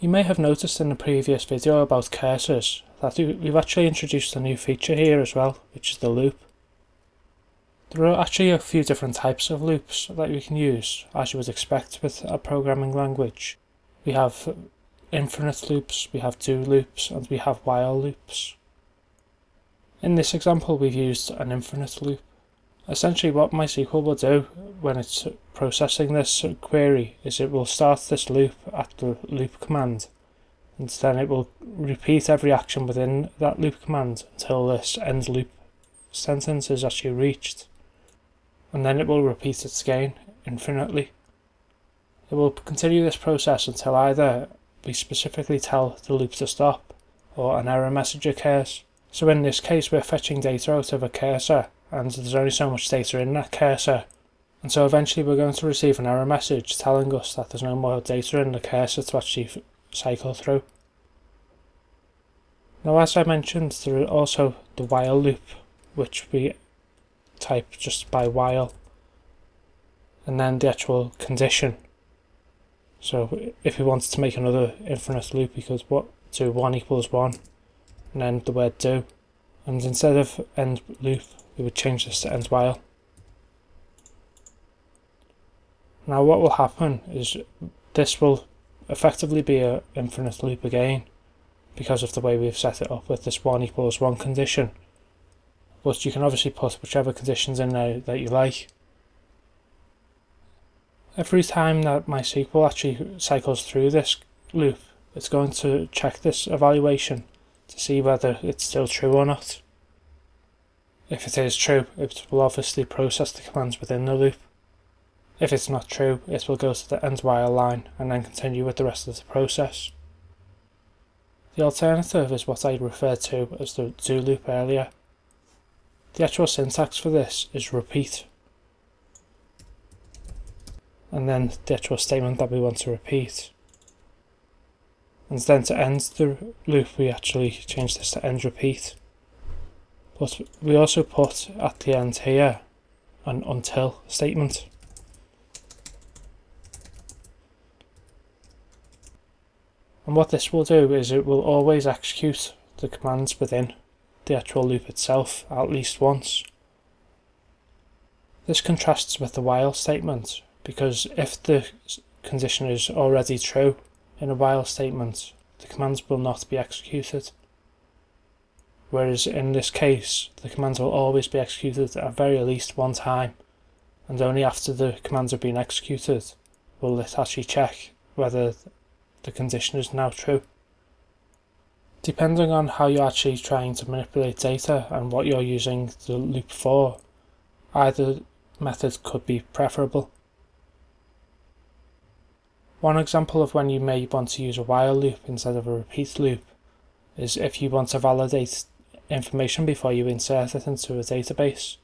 You may have noticed in the previous video about cursors that we've actually introduced a new feature here as well, which is the loop. There are actually a few different types of loops that we can use, as you would expect with a programming language. We have infinite loops, we have do loops, and we have while loops. In this example, we've used an infinite loop. Essentially, what MySQL will do when it's processing this query is it will start this loop at the loop command, and then it will repeat every action within that loop command until this end loop sentence is actually reached and then it will repeat its again infinitely. It will continue this process until either we specifically tell the loop to stop or an error message occurs. So in this case we're fetching data out of a cursor and there's only so much data in that cursor and so eventually we're going to receive an error message telling us that there's no more data in the cursor to actually cycle through. Now as I mentioned there is also the while loop which we type just by while and then the actual condition. So if we wanted to make another infinite loop, we could what do one equals one, and then the word do, and instead of end loop, we would change this to end while. Now what will happen is this will effectively be an infinite loop again because of the way we've set it up with this one equals one condition but you can obviously put whichever conditions in there that you like. Every time that MySQL actually cycles through this loop, it's going to check this evaluation to see whether it's still true or not. If it is true, it will obviously process the commands within the loop. If it's not true, it will go to the end while line and then continue with the rest of the process. The alternative is what I referred to as the do loop earlier, the actual syntax for this is repeat. And then the actual statement that we want to repeat. And then to end the loop, we actually change this to end repeat. But we also put at the end here an until statement. And what this will do is it will always execute the commands within the actual loop itself at least once. This contrasts with the while statement because if the condition is already true in a while statement, the commands will not be executed. Whereas in this case, the commands will always be executed at very least one time, and only after the commands have been executed will it actually check whether the condition is now true. Depending on how you're actually trying to manipulate data and what you're using the loop for, either method could be preferable. One example of when you may want to use a while loop instead of a repeat loop is if you want to validate information before you insert it into a database.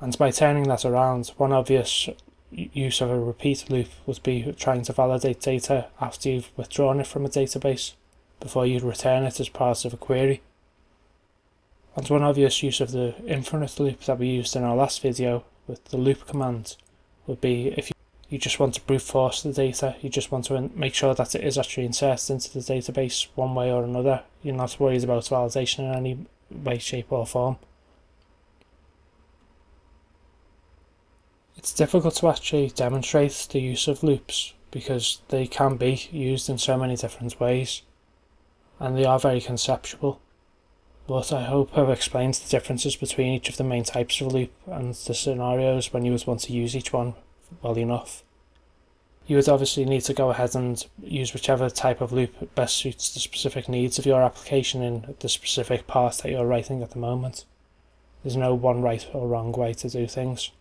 And by turning that around, one obvious use of a repeat loop would be trying to validate data after you've withdrawn it from a database before you return it as part of a query. And one obvious use of the infinite loop that we used in our last video with the loop command would be if you just want to brute force the data, you just want to make sure that it is actually inserted into the database one way or another. You're not worried about validation in any way, shape or form. It's difficult to actually demonstrate the use of loops because they can be used in so many different ways and they are very conceptual. But I hope I've explained the differences between each of the main types of loop and the scenarios when you would want to use each one well enough. You would obviously need to go ahead and use whichever type of loop best suits the specific needs of your application in the specific part that you're writing at the moment. There's no one right or wrong way to do things.